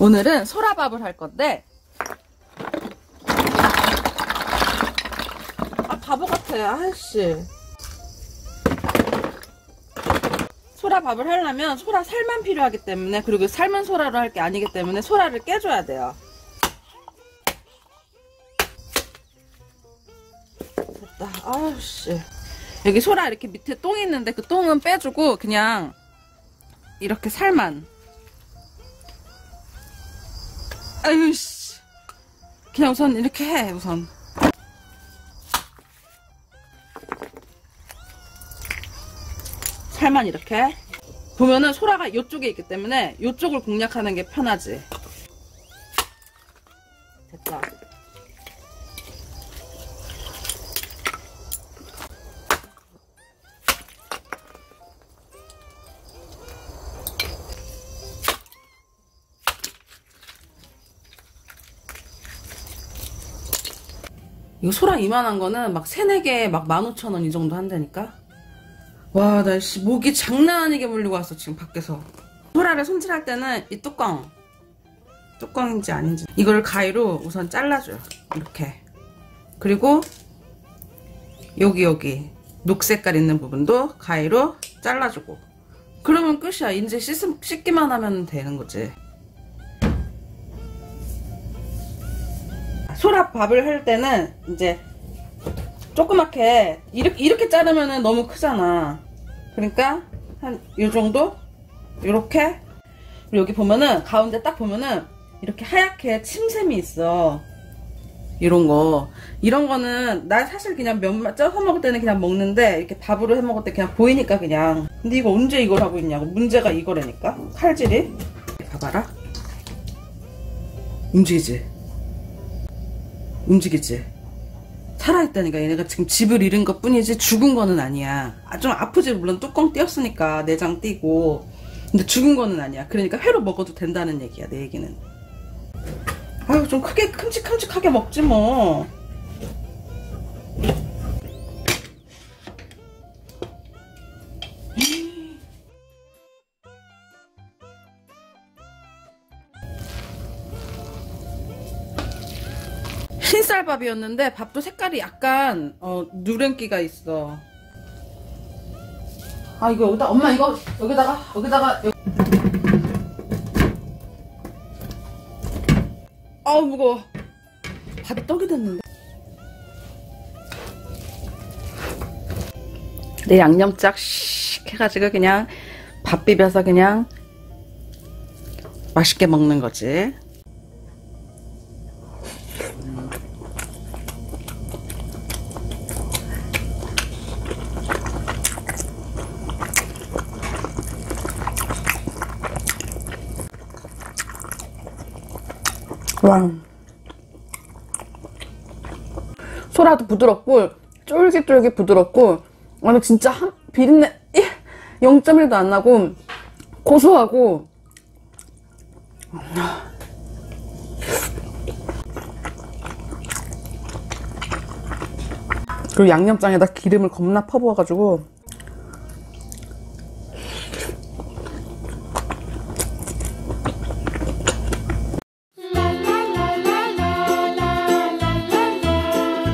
오늘은 소라밥을 할 건데. 아 바보 같아. 아씨. 소라밥을 하려면 소라 살만 필요하기 때문에 그리고 삶은 소라로 할 게 아니기 때문에 소라를 깨줘야 돼요. 됐다. 아우씨. 여기 소라 이렇게 밑에 똥이 있는데 그 똥은 빼주고 그냥 이렇게 살만 아유 씨. 그냥 우선 이렇게 해 우선. 살만 이렇게. 보면은 소라가 이쪽에 있기 때문에 이쪽을 공략하는 게 편하지. 됐다 이거 소라 이만한 거는 막 세네 개에 막 15,000원 이 정도 한다니까? 와, 나 씨, 목이 장난 아니게 물리고 왔어, 지금 밖에서. 소라를 손질할 때는 이 뚜껑. 뚜껑인지 아닌지. 이거를 가위로 우선 잘라줘요. 이렇게. 그리고 여기, 여기. 녹 색깔 있는 부분도 가위로 잘라주고. 그러면 끝이야. 이제 씻, 씻기만 하면 되는 거지. 소라 밥을 할 때는 이제 조그맣게 이렇게 이렇게 자르면은 너무 크잖아. 그러니까 한 요 정도? 이렇게? 여기 보면은 가운데 딱 보면은 이렇게 하얗게 침샘이 있어. 이런 거. 이런 거는 난 사실 그냥 면만 쪄서 먹을 때는 그냥 먹는데 이렇게 밥으로 해 먹을 때 그냥 보이니까 그냥. 근데 이거 언제 이걸 하고 있냐고. 문제가 이거라니까. 칼질이. 봐봐라. 움직이지 움직이지. 살아있다니까 얘네가 지금 집을 잃은 것 뿐이지 죽은 거는 아니야. 아, 좀 아프지 물론 뚜껑 띄었으니까 내장 띄고 근데 죽은 거는 아니야. 그러니까 회로 먹어도 된다는 얘기야 내 얘기는. 아유 좀 크게 큼직큼직하게 먹지 뭐. 흰쌀밥이었는데 밥도 색깔이 약간 어, 누런기가 있어. 아 이거 여기다 엄마 이거 여기다가 여기다가 여기. 아우 무거워. 밥이 떡이 됐는데. 내 양념 쫙씩 해가지고 그냥 밥 비벼서 그냥 맛있게 먹는 거지. 와. 소라도 부드럽고 쫄깃쫄깃 부드럽고 아니 진짜 한, 비린내 0.1도 안 나고 고소하고 그리고 양념장에다 기름을 겁나 퍼부어가지고